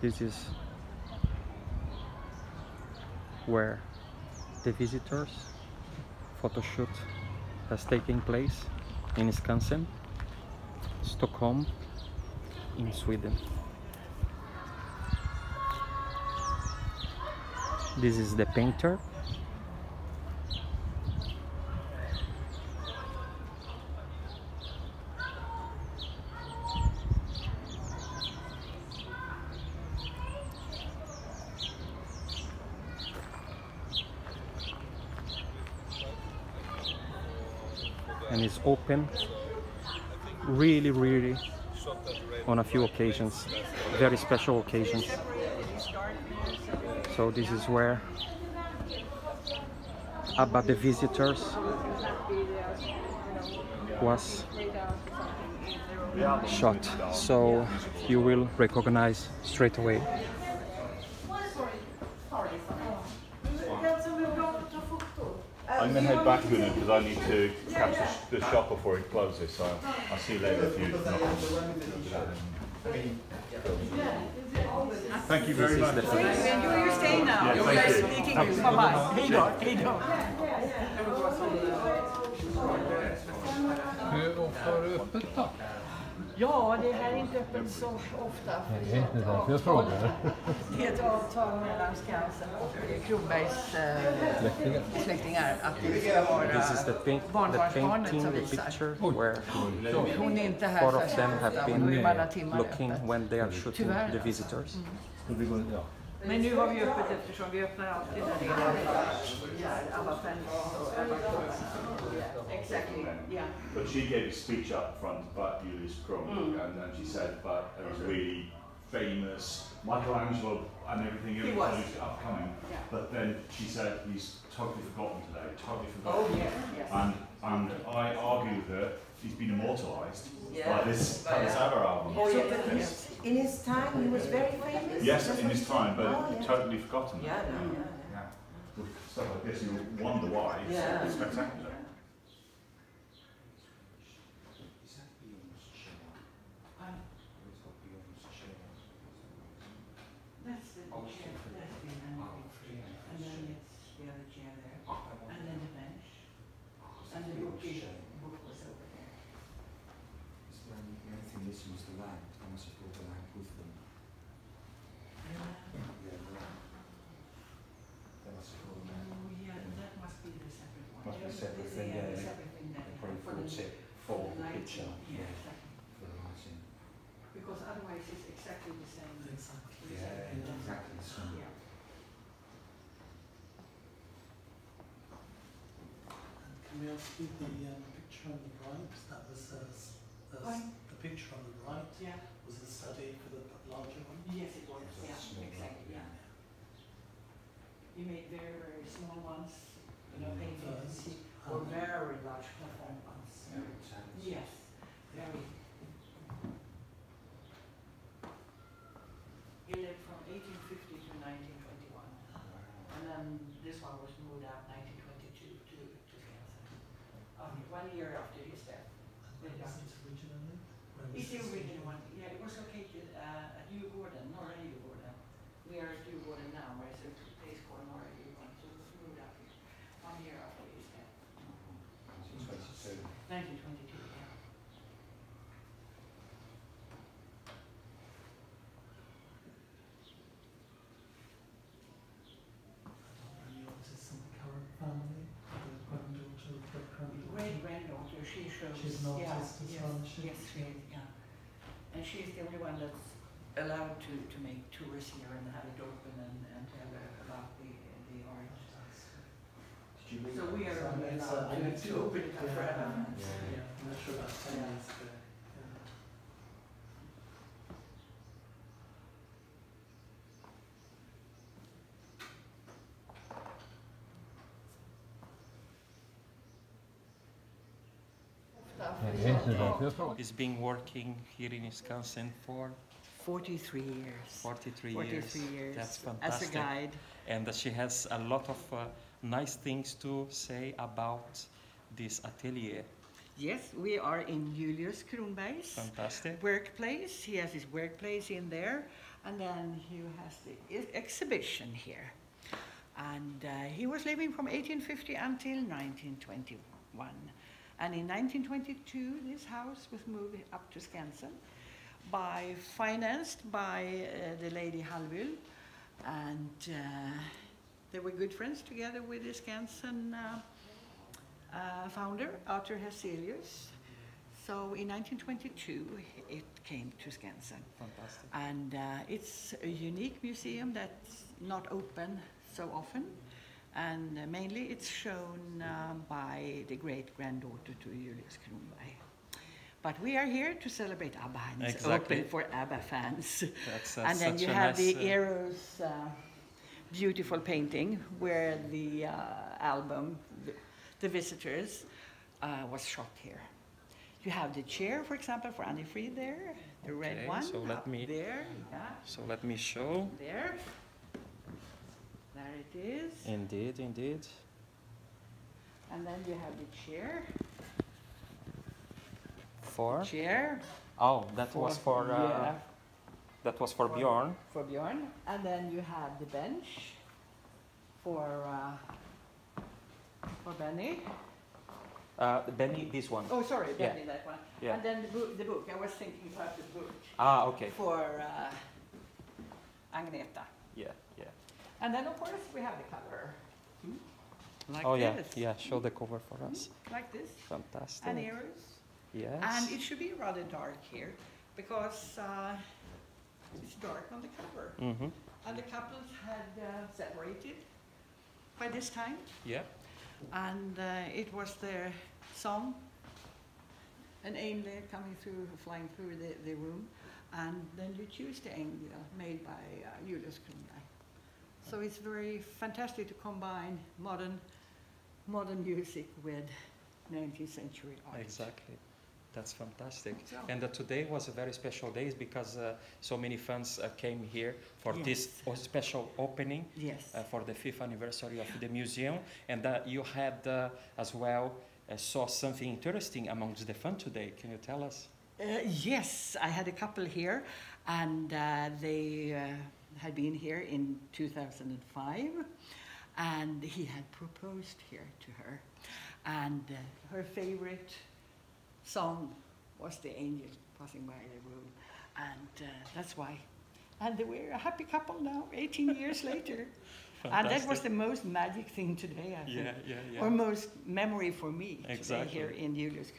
This is where the visitors photo shoot has taken place in Skansen, Stockholm, in Sweden. This is the painter. And it's open really, really on a few occasions, very special occasions. So this is where about the visitors was shot. So you will recognize straight away. I'm going to head back, Gunnar, because I need to catch the, sh- the shop before it closes. So I'll see you later if you. Thank you very much. the place. Enjoy your stay now. Yeah, we thank are you. speaking. Bye bye. Hej då. Hej då. Hur ofta har du öppet då? Ja, det här är inte öppet så ofta. Det är inte därför jag frågar. Det är ett avtal mellan Skansen och Kronbergs eh, Släktingar. att det ska vara barnbarnsbarnet som visar. Hon är inte här four of them have been hon är bara timmar looking öppet. when they are shooting Tyvärr the alltså. visitors. Ja. Men nu har vi öppet eftersom vi öppnar alltid när det är alla fans och alla Exactly, yeah. But she gave a speech up front about Julius Krum, hmm. and then she said, but it was really famous, Michelangelo and everything, He everything was. was upcoming. Yeah. But then she said he's totally forgotten today, totally forgotten. Oh, yes, yes. And and I argue with her, he's been immortalised Yeah. by this by this other album. Oh, So, yeah, yes. In his time, he was very famous. Yes, That's in his time, but Oh, yeah. totally forgotten. Yeah, no, yeah, Yeah. With stuff like this, you wonder why. It's, Yeah. it's spectacular. The chair, that's the. And then it's the other chair there. And then the bench. And the book is, book was over there. Is the only, the only thing missing was the lamp. They must have brought the lamp with them. Yeah, the lamp. They must have brought the lamp. Oh, yeah, that must be the separate one. Must be separate they- thing, they yeah. separate thing They there probably for the- brought it for the picture. Yeah, exactly. For the lighting. Because otherwise it's exactly the same. Exactly. Yeah, exactly the. Yeah. And can we ask you the um, picture on the right? That was uh, s- uh, the picture on the right Yeah, was a study for the larger one. yes, it was, It's a yeah, exactly, one, yeah. You made very, very small ones, you know, paintings, First, or um, very large platform ones. Yeah, exactly. Yes, very. He lived from eighteen fifty to nineteen twenty-one, and then this one was moved out nineteen twenty-two to, to Skansen. Um, one year after his death. When was it originally? When was It's the this original one, yeah, it was located uh, at Djurgården, Norra Djurgården. We are at Djurgården now, where it's a place called Norra Djurgården, so it was moved out here, one year after his death, Twenty-two. nineteen twenty-two, yeah. Any artists in the current family? The granddaughter of the current Great granddaughter, she shows. She's yeah, artist as yes, well, is she? Yes, she is, yeah. And she's the only one that's allowed to, to make tours here and have it open and, and tell her about the, the art. Did you So we are So only it's, allowed to, to open it up for yeah. everyone. Yeah. Yeah, I'm not sure about ten Yeah. years He's been working here in Skansen for 43 years. 43, 43 years. years. That's As a guide. And that she has a lot of uh, nice things to say about this atelier. Yes, we are in Julius Kronberg's Fantastic. workplace. He has his workplace in there. And then he has the exhibition here. And uh, he was living from 1850 until 1921. And in 1922, this house was moved up to Skansen by financed by uh, the lady Hallwyl, and uh, they were good friends together with the Skansen uh, uh, founder, Artur Hazelius. So in 1922, it came to Skansen. Fantastic. And uh, it's a unique museum that's not open so often. And uh, mainly it's shown uh, by the great granddaughter to Julius Kronberg. But we are here to celebrate ABBA and it's Exactly. open for ABBA fans. That's uh, and then you have nice, the uh, Eros uh, beautiful painting where the uh, album, the, the Visitors, uh, was shot here. You have the chair, for example, for Anni-Frid there, the red one so let me- there, yeah, So let me show. there. It is. Indeed, indeed. And then you have the chair, For chair. oh, that was for uh, yeah, that was for For- Bjorn. for Bjorn. And then you have the bench for uh, for Benny. Uh, Benny, this one. Oh, sorry, Yeah. Benny, that one. Yeah. And then the book, the book. I was thinking about the book Ah, okay. for uh, Agneta. Yeah, yeah. And then, of course, we have the cover. Like oh yeah, this. yeah. Show the cover for us. Like this. Fantastic. And ears. Yes. And it should be rather dark here because uh, it's dark on the cover. mm-hmm. And the couples had uh, separated by this time. Yeah. And uh, it was their song, an angel coming through, flying through the, the room. And then you choose the angel made by uh, Julius Kronberg. So it's very fantastic to combine modern, modern music with 19th century art. Exactly. That's fantastic. So- And uh, today was a very special day because uh, so many fans uh, came here for this Yes. o- special opening Yes. uh, for the fifth anniversary of the museum. And uh, you had uh, as well uh, saw something interesting amongst the fans today. Can you tell us? Uh, yes, I had a couple here, and uh, they uh, had been here in 2005, and he had proposed here to her, and uh, her favorite song was "The Angel Passing by the Room," and uh, that's why. And we're a happy couple now, 18 years later. And that was the most magic thing today, I think. yeah, yeah, yeah. Or most memory for me Exactly. today here in Julius.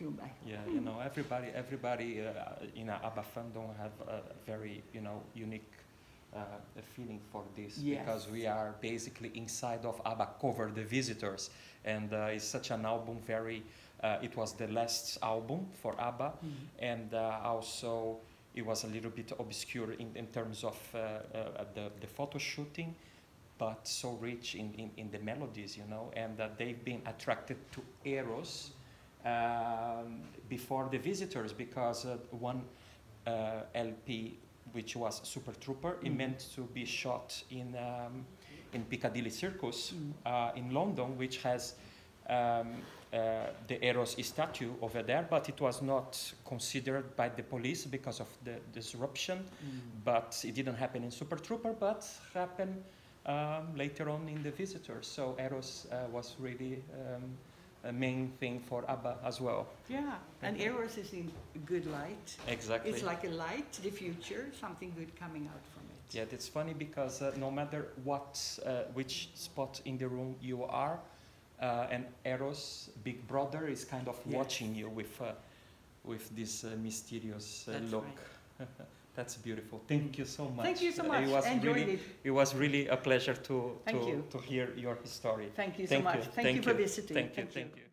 Yeah, you know, everybody, everybody uh, in ABBA fandom have a very, you know, unique uh, feeling for this Yes. because we are basically inside of ABBA cover the visitors, and uh, it's such an album. Very, uh, it was the last album for ABBA, and uh, also it was a little bit obscure in, in terms of uh, uh, the the photo shooting. But so rich in, in, in the melodies, you know, and that they've been attracted to Eros, um, before the visitors because uh, one uh, LP, which was Super Trooper, it Mm. meant to be shot in um, in Piccadilly Circus Mm. uh, in London, which has um, uh, the Eros statue over there, but it was not considered by the police because of the disruption. But it didn't happen in Super Trooper, but happened um, later on in the visitors. So Eros uh, was really um, a main thing for ABBA as well. Yeah, and. Eros is in good light. Exactly. It's like a light the future, something good coming out from it. yeah, it's funny because uh, no matter what, uh, which spot in the room you are, uh, and Eros, Big Brother, is kind of Yes. watching you with, uh, with this uh, mysterious uh, look. right. That's beautiful. Thank you so much. Thank you so much. It was Enjoyed really, it. it was really a pleasure to to, you. to hear your story. Thank you so Thank much. you. Thank, you Thank for you. visiting. Thank you. Thank you.